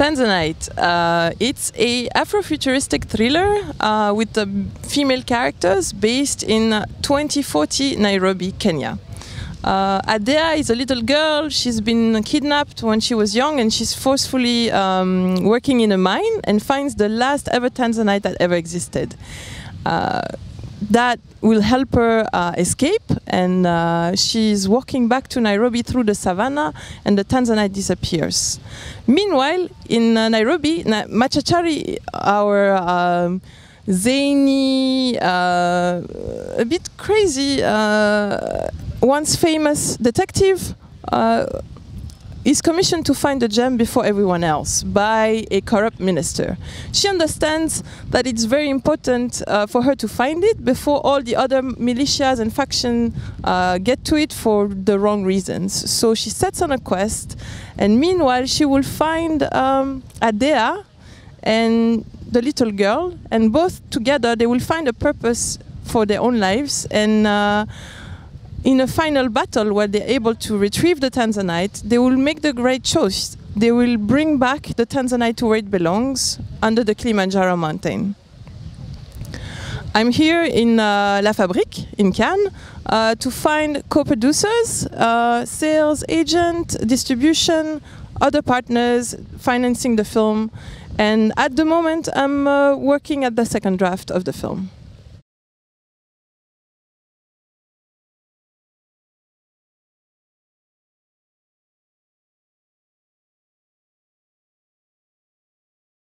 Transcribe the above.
Tanzanite. Uh, it's a Afrofuturistic thriller uh, with uh, female characters based in 2040 Nairobi, Kenya. Uh, Adea is a little girl. She's been kidnapped when she was young, and she's forcefully um, working in a mine and finds the last ever Tanzanite that ever existed. Uh, that will help her uh, escape, and uh, she's walking back to Nairobi through the savannah, and the Tanzanite disappears. Meanwhile, in uh, Nairobi, Na- Machachari, our um, zany, uh, a bit crazy, uh, once famous detective, uh, is commissioned to find the gem before everyone else by a corrupt minister. She understands that it's very important uh, for her to find it before all the other militias and factions uh, get to it for the wrong reasons. So she sets on a quest, and meanwhile, she will find um, Adea and the little girl, and both together they will find a purpose for their own lives and. Uh, in a final battle where they're able to retrieve the Tanzanite, they will make the great choice. They will bring back the Tanzanite to where it belongs, under the Kilimanjaro mountain. I'm here in uh, La Fabrique in Cannes uh, to find co-producers, uh, sales agent, distribution, other partners financing the film. And at the moment, I'm uh, working at the second draft of the film.